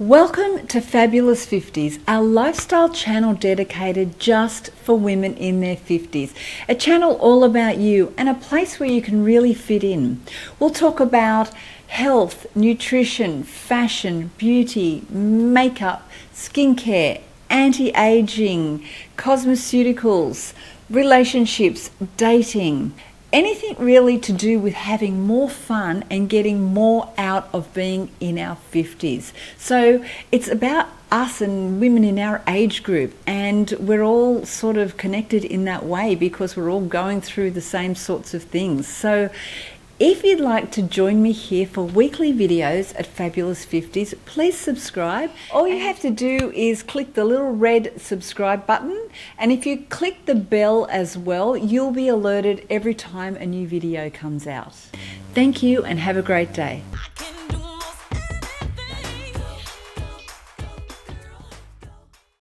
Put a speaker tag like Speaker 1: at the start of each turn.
Speaker 1: Welcome to Fabulous 50s, our lifestyle channel dedicated just for women in their 50s. A channel all about you and a place where you can really fit in. We'll talk about health, nutrition, fashion, beauty, makeup, skincare, anti aging, cosmeceuticals, relationships, dating anything really to do with having more fun and getting more out of being in our 50s. So it's about us and women in our age group, and we're all sort of connected in that way because we're all going through the same sorts of things. So if you'd like to join me here for weekly videos at Fabulous 50s, please subscribe. All you have to do is click the little red subscribe button, and if you click the bell as well, you'll be alerted every time a new video comes out. Thank you and have a great day.